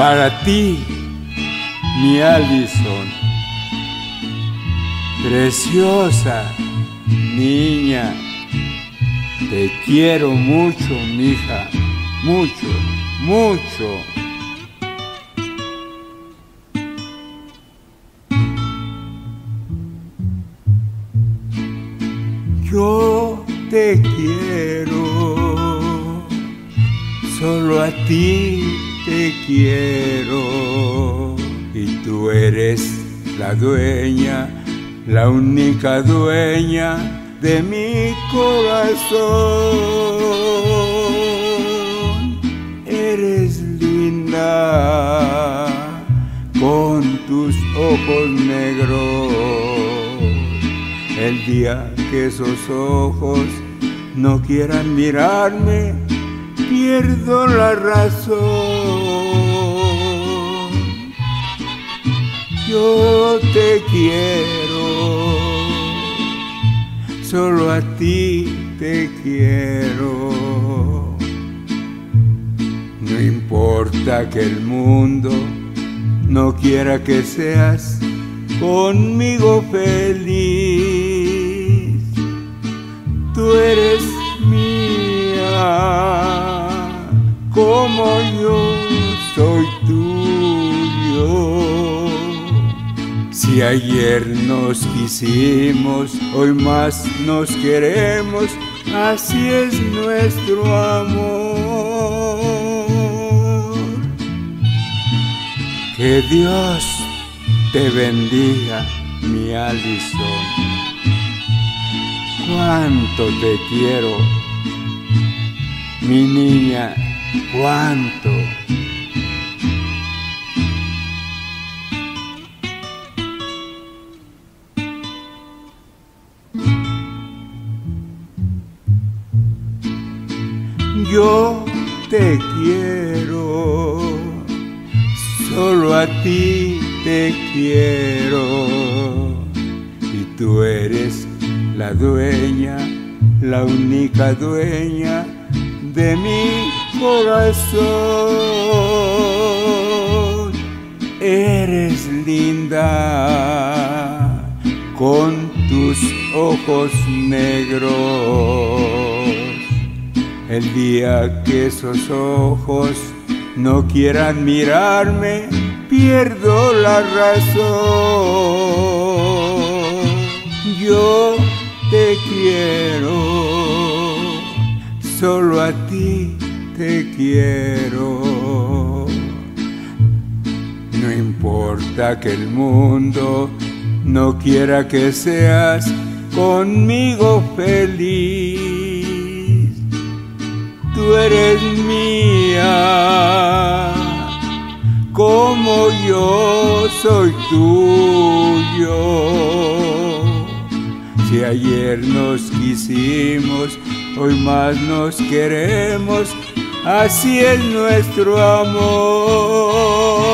para ti, mi Allison. Preciosa niña, te quiero mucho, mija, mucho, mucho. Yo te quiero, solo a ti te quiero y tú eres la dueña, la única dueña de mi corazón. Eres linda con tus ojos negros. El día que esos ojos no quieran mirarme, pierdo la razón. Yo te quiero, solo a ti te quiero. No importa que el mundo no quiera que seas conmigo feliz. Tú eres como yo soy tuyo. Si ayer nos quisimos, hoy más nos queremos, así es nuestro amor. Que Dios te bendiga, mi Alison. Cuánto te quiero, mi niña, cuánto. Yo te quiero, solo a ti te quiero y tú eres la dueña, la única dueña de mi corazón. Eres linda con tus ojos negros. El día que esos ojos no quieran mirarme, pierdo la razón. Yo te quiero, solo a ti te quiero. No importa que el mundo no quiera que seas conmigo feliz. Tú eres mía como yo soy tuyo. Si ayer nos quisimos, hoy más nos queremos, así es nuestro amor.